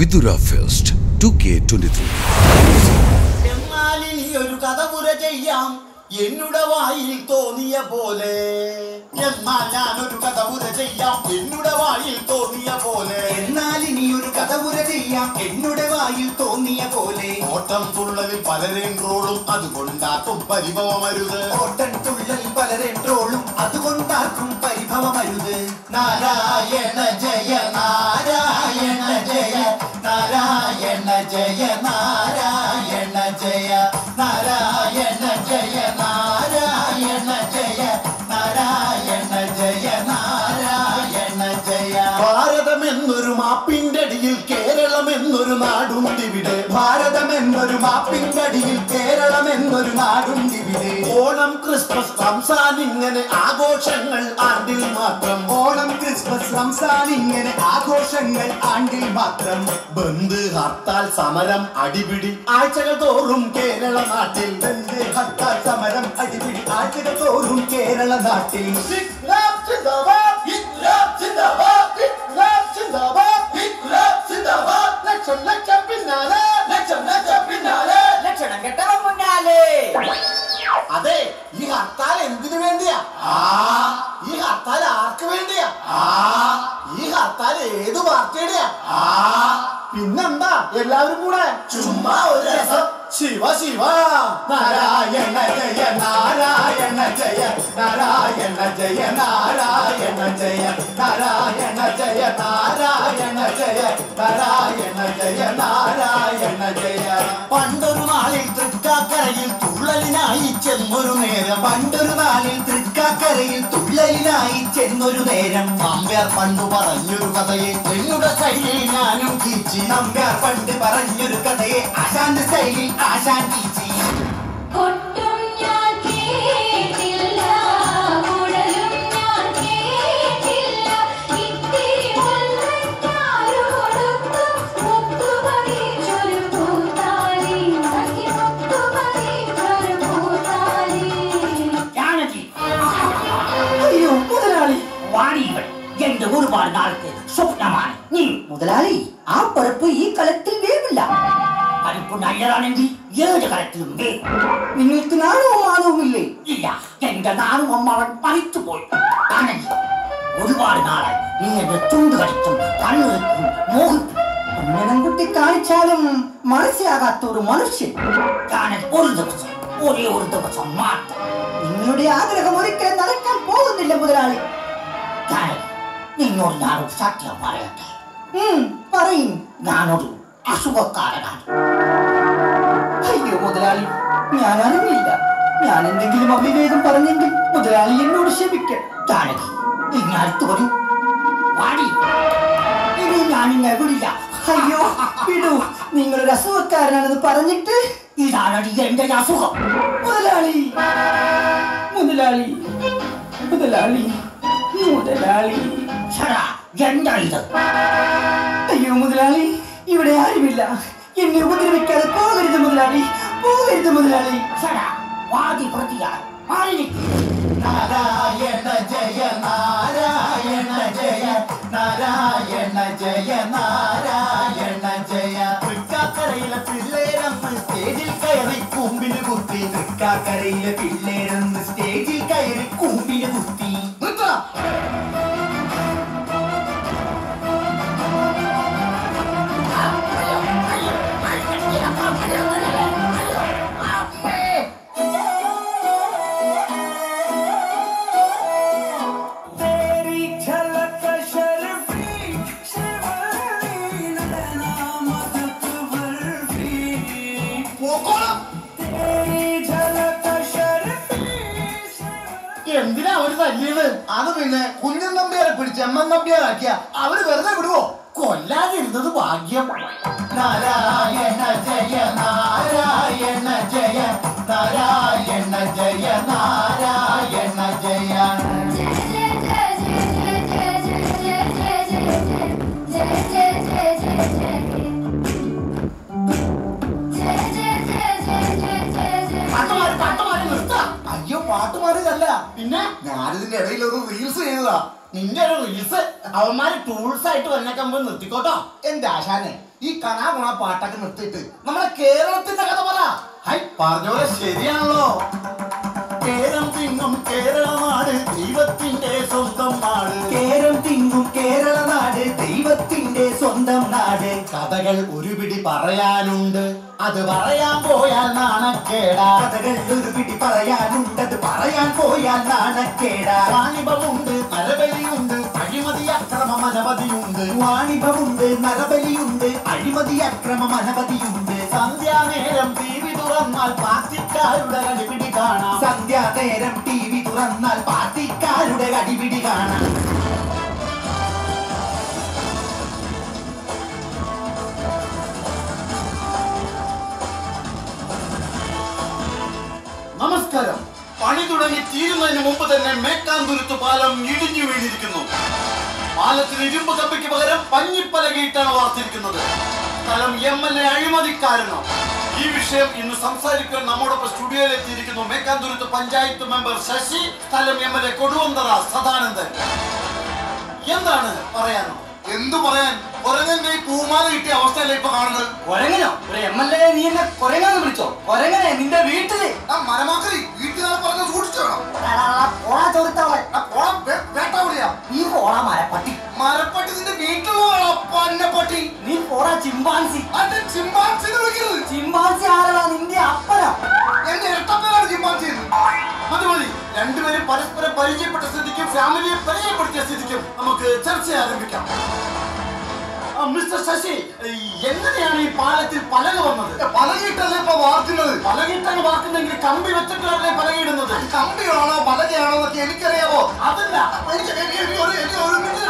Vidura fest two K twenty three. ഒരു കഥ പുര ചെയ്യാം. എന്നുടെ വായിൽ തോന്നിയ പോലെ. എന്നാൽ ഞാൻ കഥ പുര ചെയ്യാം. എന്നുടെ വായിൽ തോന്നിയ പോലെ. എന്നാൽ ഇനി ഒരു കഥ പുര ചെയ്യാം. എന്നുടെ വായിൽ തോന്നിയ പോലെ. ഓട്ടം തുള്ളലിൽ പലരെയും ട്രോളും. അതുകൊണ്ടാക്കും പരിഭവമരുത്. ഓട്ടം തുള്ളലിൽ പലരെയും ട്രോളും. അതുകൊണ്ടാക്കും പരിഭവമരുത്. നാരായണ ജയ നാരായണ ജയ നാരായണ ജയ നാരായണ ജയ നാരായണ ജയ നാരായണ ജയ നാരായണ ജയ. ഭാരതം എന്നൊരു മാപ്പിന്റെ അടിയിൽ കേരളം എന്നൊരു നാടുണ്ടിവിടെ എന്നൊരു മാപ്പിൻകടിയിൽ കേരളം എന്നൊരു നാടുണ്ടിവിടെ ഓണം ക്രിസ്മസ് റംസാൻ ഇങ്ങനെ ആഘോഷങ്ങൾ ആണ്ടിൽ മാത്രം. ഓണം ക്രിസ്മസ് റംസാൻ ഇങ്ങനെ ആഘോഷങ്ങൾ ആണ്ടിൽ മാത്രം. ബന്ദ് ഹർത്താൽ സമരം അടിപിടി. ആഴ്ചകൾ തോറും കേരള നാട്ടിൽ. ബന്ദ് ഹർത്താൽ സമരം അടിപിടി ആഴ്ചകൾ തോറും കേരള നാട്ടിൽ. ലക്ഷം ലക്ഷം പിന്നാലെ. ലക്ഷം ലക്ഷം പിന്നാലെ. ലക്ഷണം കെട്ടവൻ മുന്നാലേ. അതെ ഈ ഹർത്താൽ എന്തിനു വേണ്ടിയാ? ആ. ഈ ഹർത്താൽ ആർക്ക് വേണ്ടിയാ? ആ. ഈ ഹർത്താൽ ഏത് പാർട്ടിയുടെയാ? ആ. പിന്നെന്താ? എല്ലാവരും കൂടെ ചുമ്മാ ഒരു രസം. ശിവ ശിവ നാരായണ ജയ നാരായണ ജയ നാരായണ ജയ നാരായണ ജയ നാരായണ ജയ നാരായണ ജയ നാരായണ ജയ നാരായണ ജയ. പണ്ടൊരു നാളിൽ തൃക്കാക്കരയിൽ തുള്ളലിനായി ചെന്നൊരു നേരം. പണ്ടൊരു നാളിൽ തൃക്കാക്കരയിൽ തുള്ളലിനായി ചെന്നൊരു നേരം. മാമ്പേർ പണ്ടു പറഞ്ഞൊരു കഥയെ പെണ്ണുടെ കയ്യിൽ ഞാനും ടീച്ചി നമ്പ്യാർ പണ്ട് പറഞ്ഞൊരു കഥയെ ആശാന്റെ ശൈലിയിൽ ആശാൻ ടീച്ചി வாடி இவள் என்று ஒரு வாழ் நாளுக்கு മുതലാളി ആ പരപ്പ് ഈ കളത്തിൽ വേവില്ല പരിപ്പ് നല്ലതാണെങ്കിൽ ഏത് കലത്തിലും വേ നിങ്ങൾക്ക് നാണവും മാനവുമില്ലേ ഇല്ല എന്റെ നാളും അമ്മാവൻ മരിച്ചുപോയി ജാനകി ഒരുപാട് നാളായി നീ എന്റെ ചുണ്ട് കടിച്ചും കണ്ണുകൾക്കും മോഹിക്കും കുട്ടി കാണിച്ചാലും മനസ്സിലാകാത്ത ഒരു മനുഷ്യൻ ജാനകി ഒരു ദിവസം ഒരേ ഒരു ദിവസം മാത്രം നിങ്ങളുടെ ആഗ്രഹം ഒരിക്കലും നടക്കാൻ പോകുന്നില്ല മുതലാളി ജാനകി നിന്നോട് ഞാനൊരു സത്യം പറയട്ടെ ഉം, പറയും. ഞാനൊരു അസുഖക്കാരനാണ്. അയ്യോ മുതലാളി ഞാൻ അറിഞ്ഞില്ല ഞാൻ എന്തെങ്കിലും അഭിവേദം പറഞ്ഞെങ്കിൽ മുതലാളി എന്നോട് ക്ഷമിക്കണം ജാനകി ഇനി വരൂ. വാടി. ഇനി ഞാൻ ഇങ്ങനെ വിടില്ല അയ്യോ വിടൂ. നിങ്ങളൊരു അസുഖക്കാരനാണെന്ന് പറഞ്ഞിട്ട് ഇതാണടി എന്റെ അസുഖം. മുതലാളി മുതലാളി മുതലാളി മുതലാളി ശരാ എന്താ ഇത് അയ്യോ മുതലാളി ഇവിടെ ആരുമില്ല. എന്നെ ഉപദ്രവിക്കാതെ പോകരുത് മുതലാളി പോകരുത് മുതലാളി. വാതി പ്രതിയാൽ മാറി നാരായണ ജയ നാരായണ ജയ നാരായണ ജയ നാരായണ ജയ. തൃക്കാക്കരയിലെ പിള്ളേരമ്മ സ്റ്റേജിൽ കയറി കൂമ്പിന് കുത്തി. തൃക്കാക്കരയിലെ പിള്ളേരമ്മ സ്റ്റേജിൽ കയറി കൂമ്പിന് കുത്തി. നമ്പ്യാരാക്കിയ അവർ വെറുതെ വിടുവോ? കൊല്ലാതിരുന്നത് ഭാഗ്യം. നാരായണ ജയ നാരായണ ജയ നാരായണ ജയ നാരായണ ജയ. അയ്യോ പാട്ടുമാരല്ല പിന്നെ ഞാനിതിന്റെ ഇടയിൽ ഒരു റീൽസ് ചെയ്തതാ. നിന്റെ ഒരു റീൽസ് അവന്മാര് ടൂൾസ് ആയിട്ട് വന്നേക്കുമ്പോ നിർത്തിക്കോട്ടോ. എന്റെ ആശാനെ? ഈ കണാ ഗുണ പാട്ടൊക്കെ നിർത്തിയിട്ട് നമ്മളെ കേരളത്തിന്റെ കഥ പറ. ഹൈ പറഞ്ഞ പോലെ ശരിയാണല്ലോ. കേരം തിങ്ങും കേരളമാണ് ദൈവത്തിന്റെ സ്വന്തം നാട്. കേരം തിങ്ങും കേരള നാട് ദൈവത്തിന്റെ സ്വന്തം നാട്. കഥകൾ ഒരു പിടി പറയാനുണ്ട്. അത് പറയാൻ പോയാൽ നാണക്കേടാ. കഥകൾ ഒരു പിടി അത് പറയാൻ പോയാൽ നാണക്കേടാ. വാണിഭമുണ്ട് നരബലിയുണ്ട്. അഴിമതി അക്രമം അനവധിയുണ്ട്. വാണിഭമുണ്ട് നരബലിയുണ്ട്. അഴിമതി അക്രമം അനവധിയുണ്ട്. സന്ധ്യാനേരം ടി വി തുറന്നാൽ പാർട്ടിക്കാരുടെ അടിപിടി കാണാം. സന്ധ്യാനേരം ടി വി തുറന്നാൽ പാർട്ടിക്കാരുടെ അടിപിടി കാണാം. നമസ്കാരം. പണി തുടങ്ങി തീരുന്നതിന് മുമ്പ് തന്നെ മേക്കാന്തുരുത്ത് പാലം ഇടിഞ്ഞു വീണിരിക്കുന്നു. പാലത്തിന് ഇരുമ്പ് കമ്പിക്ക് പകരം പഞ്ഞിപ്പലകയിട്ടാണ് വാർത്തിരിക്കുന്നത്. സ്ഥലം എം എൽ എ കാരണം. ഈ വിഷയം ഇന്ന് സംസാരിക്കാൻ നമ്മോടൊപ്പം സ്റ്റുഡിയോയിൽ എത്തിയിരിക്കുന്നു മേക്കാന്തുരുത്ത് പഞ്ചായത്ത് മെമ്പർ ശശി സ്ഥലം M L A Koduvanthara Sadanandan. എന്താണ് പറയാനോ എന്തു പറയാൻ? കുരങ്ങന്റെ ഈ പൂമാല കിട്ടിയ അവസ്ഥയല്ലേ ഇപ്പൊ കാണുന്നത്? കൊരങ്ങനോ? ഒരു എം എൽ എ നീ എന്നെ കൊരങ്ങാന്ന് വിളിച്ചോ? കൊരങ്ങനെ നിന്റെ വീട്ടിൽ. ആ മരമാക്കരി വീട്ടുകാരെ പറഞ്ഞ സൂക്ഷിച്ചു വേണം. ചോദിച്ചവളെ ആ പോണം വേട്ടാ വിളിയാ നീ പോടാ മരപ്പട്ടി. മരപ്പട്ടി നിന്റെ വീട്ടിലുള്ള പന്നപ്പട്ടി നീ പോടാ ചിമ്പാൻസി. അന്റെ ചിമ്പാൻസിനെ വിളിക്കരുത്. ചിമ്പാൻസി ആരാ നിന്റെ അപ്പനാ? എന്റെ ഇരട്ടപ്പനാണ് ചിമ്പാൻസി അത് മതി രണ്ടുപേരും പരസ്പരം പരിചയപ്പെട്ട സ്ഥിതിക്കും ഫാമിലിയെ പരിചയപ്പെടുത്തിയ സ്ഥിതിക്കും നമുക്ക് ചർച്ച ആരംഭിക്കാം മിസ്റ്റർ ശശി എങ്ങനെയാണ് ഈ പാലത്തിൽ പലക വന്നത്? പലകിട്ടല്ലേ ഇപ്പൊ വാർക്കുന്നത്? പലകിട്ടങ്ങ് വാർക്കുന്നെങ്കിൽ കമ്പി വെച്ചിട്ടല്ലേ പലകയിടുന്നത്? കമ്പിയാണോ പലകയാണോ എന്നൊക്കെ എനിക്കറിയാമോ അതല്ല. എനിക്ക് ഒരു മിനിറ്റ്.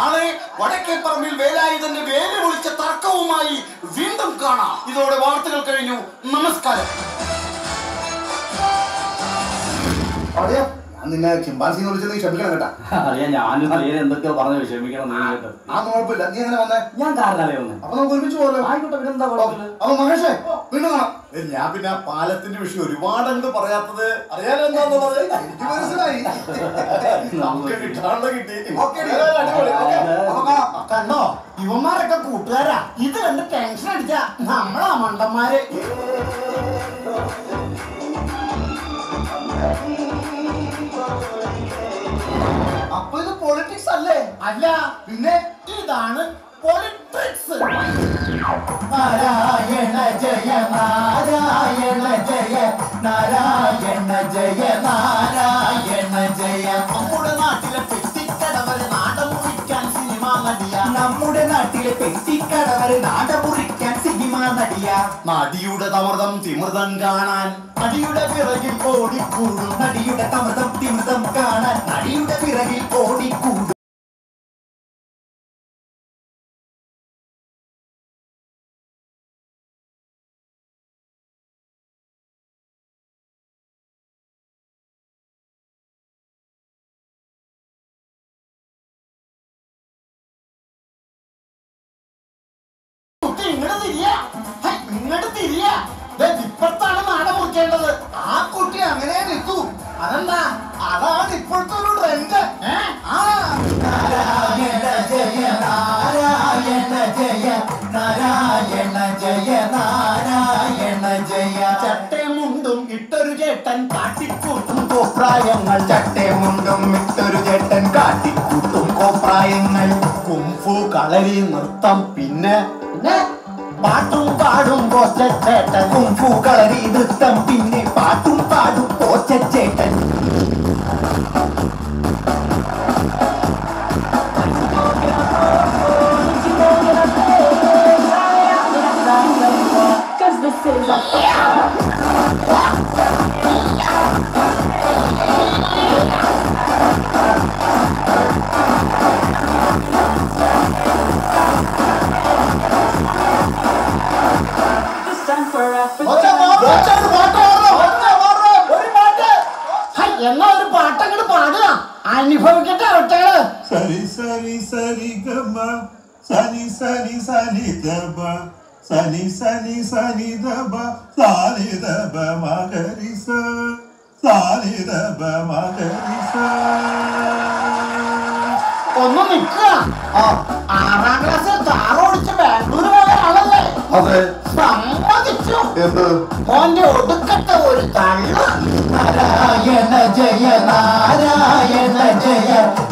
നാളെ വടക്കേ പറമ്പിൽ വേലായുധന്റെ വേല വിളിച്ച തർക്കവുമായി വീണ്ടും കാണാം. ഇതോടെ വാർത്തകൾ കഴിഞ്ഞു. നമസ്കാരം. ഞാൻ നിന്നെ ചിമ്പാൻസി വിളിച്ചത് ക്ഷമിക്കണം കേട്ടാ. അറിയാം. ഞാനും അറിയാൻ എന്തൊക്കെയോ പറഞ്ഞു ക്ഷമിക്കണം നീ കേട്ടോ. ആ കുഴപ്പമില്ല. നീ എങ്ങനെ വന്നേ? ഞാൻ കാരണല്ലേ ഒന്ന് അപ്പൊ നമുക്ക് ഒരുമിച്ച് പോകല്ലോ ആയിക്കോട്ടെ പിന്നെന്താ കുഴപ്പമില്ല. അപ്പൊ മഹേഷേ പിന്നെ ഞാൻ പിന്നെ ആ പാലത്തിന്റെ വിഷയം ഒരുപാട് ഒരുപാടുണ്ട് പറയാത്തത് അറിയാലോ എന്താന്നുള്ളത്? എനിക്ക് മനസ്സിലായി. നമുക്ക് കിട്ടാനുള്ള കിട്ടി. കണ്ടോ? ഇവന്മാരൊക്കെ കൂട്ടുകാരാ. ഇത് കണ്ട് ടെൻഷൻ അടിച്ച നമ്മളാ മണ്ടന്മാര്. അപ്പൊ ഇത് പൊളിറ്റിക്സ് അല്ലേ? അല്ല പിന്നെ ഇതാണ് പൊളിറ്റിക്സ് നാരായണ ജയ നാരായണ ജയ നാരായണ ജയ നാരായണ ജയ. നമ്മുടെ സിനിമ നടിയ നമ്മുടെ നാട്ടിലെ പെട്ടിക്കടവര് നാടമുറിക്കാൻ സിനിമ നടിയ. നടിയുടെ തമൃതം തിമൃതം കാണാൻ. നടിയുടെ പിറകിൽ ഓടിക്കൂടും. നടിയുടെ തമൃതം തിമൃതം കാണാൻ. നടിയുടെ പിറകിൽ ഓടിക്കൂടും. കോപ്രായങ്ങൾ ചട്ടയമുണ്ടും ഇട്ടൊരു ചേട്ടൻ കാട്ടിക്കൂട്ടും കോപ്രായങ്ങൾ കുംഫു കളരി നൃത്തം പിന്നെ പാട്ടും പാടും ചേട്ടൻ. കുംഫു കളരി നൃത്തം പിന്നെ പാട്ടും പാടും പോച്ചേട്ടൻ Cause ധബ സാരി ധബ ഒന്ന് നിൽക്കുക. ആറാം ക്ലാസ് താറോടിച്ച് ബാംഗ്ലൂർ അതെ. സമ്മതിച്ചു. എന്ത്? ഓന്റെ ഒടുക്കത്തെ ഒരു തള്ളു നാരായണ ജയ നാരായണ ജയ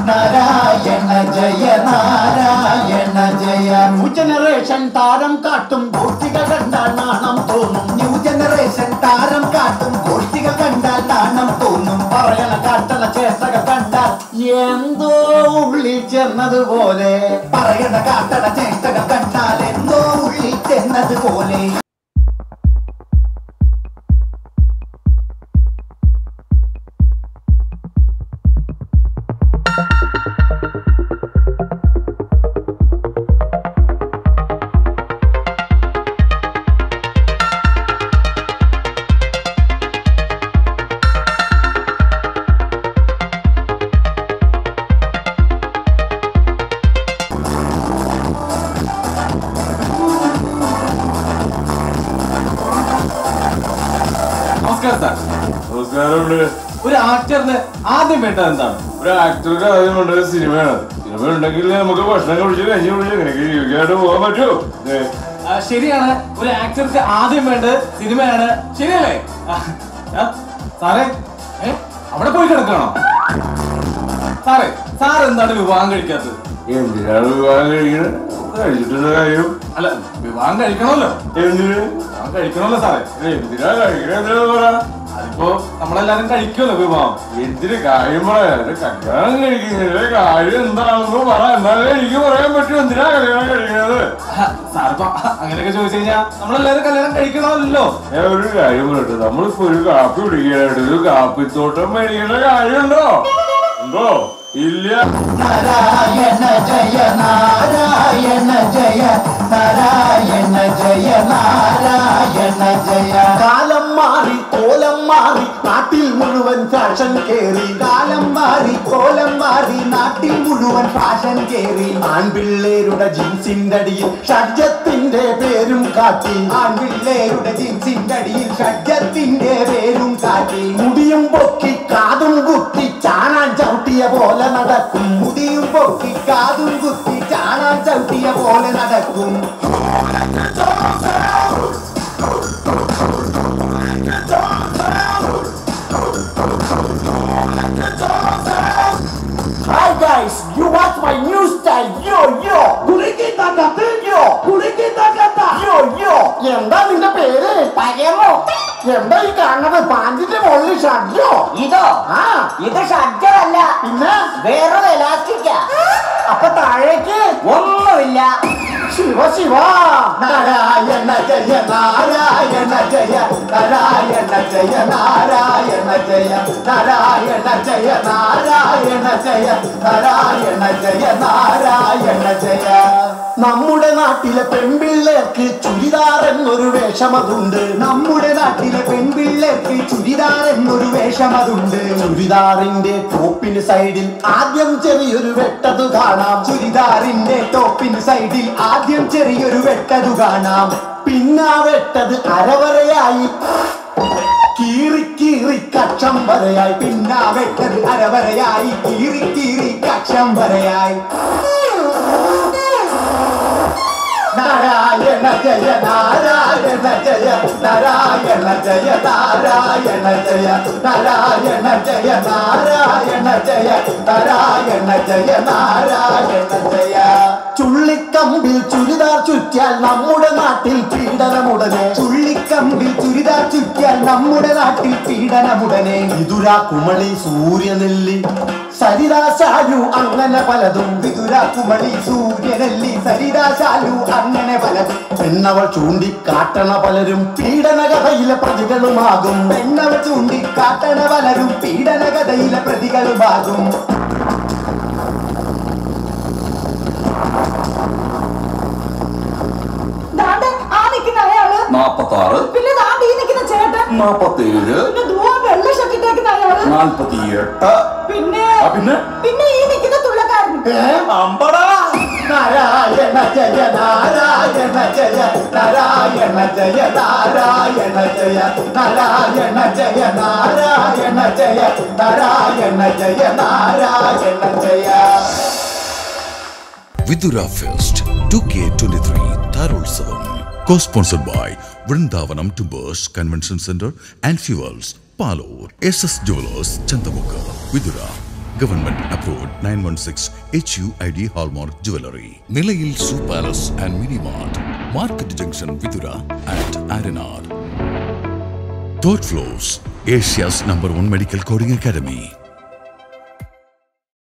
നാരായണ ജയ നാരായണ ജയ. ന്യൂ ജനറേഷൻ താരം കാട്ടും കുട്ടികൾ കണ്ടാൽ നാണം തോന്നും. ന്യൂ ജനറേഷൻ താരം കാട്ടും ഗോഷ്ഠികൾ കണ്ടാൽ നാണം തോന്നും. പറയണ കാട്ടണ ചേസക കണ്ടാൽ എന്തോ ഉള്ളിൽ ചെന്നതുപോലെ പറയണ കാട്ടണ ഉള്ളിൽ The kò. നമസ്കാരം സാർ നമസ്കാരമുണ്ട് ഒരു ആക്ടറിന് ആദ്യം വേണ്ടത് എന്താണ്? ഒരു ആക്ടർക്ക് ആദ്യം വേണ്ടത് സിനിമയാണ്. സിനിമ ഉണ്ടെങ്കിൽ നമുക്ക് ഭക്ഷണം കഴിച്ച് കഞ്ഞി കുടിച്ച് അങ്ങനെയൊക്കെ ജീവിക്കാനായിട്ട് പോകാൻ പറ്റുമോ? ആ, ശരിയാണ്. ഒരു ആക്ടർക്ക് ആദ്യം വേണ്ടത് സിനിമയാണ്. ശരിയല്ലേ? ആ, ആ, സാറേ ഏ അവിടെ പോയി കിടക്കണോ? സാറേ സാർ എന്താണ് വിവാഹം കഴിക്കാത്തത്? എന്തിനാണ് വിവാഹം കഴിക്കുന്നത് കഴിച്ചിട്ടുള്ള കാര്യം? അല്ല വിവാഹം കഴിക്കണമല്ലോ. എന്തിന്? വിവാഹം കഴിക്കണമല്ലോ സാറേ. എന്തിനാ? കഴിക്കണത് പറ? അതിപ്പോ നമ്മളെല്ലാരും കഴിക്കുമല്ലോ വിവാഹം. എന്തിന് കാര്യം പറയാ കല്യാണം കഴിക്കുന്നതിന്റെ കാര്യം എന്താണെന്ന് പറ. എന്നാലേ എനിക്ക് പറയാൻ പറ്റും. എന്തിനാ കല്യാണം കഴിക്കുന്നത് സാറിപ്പോ അങ്ങനെയൊക്കെ ചോദിച്ചു കഴിഞ്ഞാൽ നമ്മളെല്ലാരും കല്യാണം കഴിക്കണമല്ലോ. ഞാൻ ഒരു കാര്യം പറയട്ടെ. നമ്മളിപ്പോ ഒരു കാപ്പി കുടിക്കാനായിട്ട് ഒരു കാപ്പിത്തോട്ടം മേടിക്കേണ്ട കാര്യമുണ്ടോ? ഉണ്ടോ? ഇല്ല. നാരായണ ജയ നാരായണ ജയ നാരായണ ജയ നാരായണ ജയ. കാലം മാറി കോലം മാറി നാട്ടിൽ മുഴുവൻ ഫാഷൻ കേറി. കാലം മാറി കോലം മാറി നാട്ടിൽ മുഴുവൻ ഫാഷൻ കേറി. ആൺപിള്ളേരുടെ ജീൻസിന്റെ അടിയിൽ ഷഡ്ജത്തിന്റെ പേരും കാട്ടി. ആൺപിള്ളേരുടെ ജീൻസിന്റെ അടിയിൽ ഷഡ്ജത്തിന്റെ പേരും കാട്ടി. മുടിയും പൊക്കി കാതും കുത്തി ചാണാൻ ചവിട്ടിയ പോലെ നടക്കും മുടിയും പൊക്കി കാതും കുത്തി ചാണാൻ ചവിട്ടിയ പോലെ നടക്കും Hi guys, you watch my new style. Yo yo. Yo. Yo yo. എന്താ നിന്റെ പേര്? പകമോ എന്താ ഈ കാണുന്നത്? പാഞ്ചിന്റെ മുകളിൽ ഷഡ്ജോ? ഇതോ? ആ. ഇത് ഷഡ്ജല്ല പിന്നെ? വേറൊരു എലാസ്റ്റിക്ക അപ്പൊ താഴേക്ക്? ഒന്നുമില്ല. ശിവ ശിവ. നാരായണ ജയ നാരായണ ജയ നാരായണ ജയ നാരായണ ജയ നാരായണ ജയ നാരായണ ജയ നാരായണ ജയ നാരായണ ജയ. നമ്മുടെ നാട്ടിലെ പെൺപിള്ളേർക്ക് ചുരിദാർ എന്നൊരു വേഷമതുണ്ട് നമ്മുടെ നാട്ടിലെ പെൺപിള്ളേർക്ക് ചുരിദാർ എന്നൊരു വേഷമതുണ്ട് ചുരിദാറിന്റെ ടോപ്പിന് സൈഡിൽ ആദ്യം ചെറിയൊരു വെട്ടതു കാണാം. ചുരിദാറിന്റെ ടോപ്പിന് സൈഡിൽ ആദ്യം ചെറിയൊരു വെട്ടതു കാണാം. പിന്നാ വെട്ടത് അരവരയായി കീറി കീറി കക്ഷം വരയായി പിന്നെ വെട്ടത് അരവരയായി കീറി കീറി കക്ഷം വരയായി നാരായണ ജയ നാരായണ ജയ നാരായണ ജയ നാരായണ ജയ നാരായണ ജയ നാരായണ ജയ നാരായണ ജയ നാരായണ ജയ ചുള്ളിക്കമ്പിൽ ചുരിദാർ ചുറ്റിയാൽ നമ്മുടെ നാട്ടിൽ പീഡനമുടനെ. ചുള്ളിക്കമ്പിൽ ചുരിദാർ ചുറ്റിയാൽ നമ്മുടെ നാട്ടിൽ പീഡനമുടനെ. വിതുര കുമളി സൂര്യനെല്ലി. സരിതാശാലു അങ്ങനെ പലതും. വിതുര കുമളി സൂര്യനെല്ലി. സരിതാശാലു അങ്ങനെ പലതും. പെണ്ണവൾ ചൂണ്ടിക്കാട്ടണ പലരും പീഡനകഥയിലെ പ്രതികളുമാകും. പെണ്ണവൾ ചൂണ്ടിക്കാട്ടണ പലരും പീഡനകഥയിലെ പ്രതികളുമാകും. ചേട്ടൻ നാപ്പത്തി ഏഴ് പിന്നെ ട്വന്റി ത്രീ താരോത്സവം നാൽപ്പത്തി എട്ട് പിന്നെ? പിന്നെ ഈ നിൽക്കുന്ന തുള്ളക്കാരൻ. ഏ? അമ്പടാ. നാരായണ ജയ നാരായണ ജയ നാരായണ ജയ നാരായണ ജയ നാരായണ ജയ നാരായണ ജയ നാരായണ ജയ Narayana Jaya. Vidura Fest 2K23 Tarolsavam. Co-sponsored by Vrindavanam Timbers Convention Center and Fuels, Palor, SS Jewelers, Chandamukha, Vidura. Government approved 916 HUID Hallmark Jewelry. Nilayil Shoe Palace and Mini Mart. Market Junction, Vidura and Arenar. Third floors, Asia's number one medical coding academy.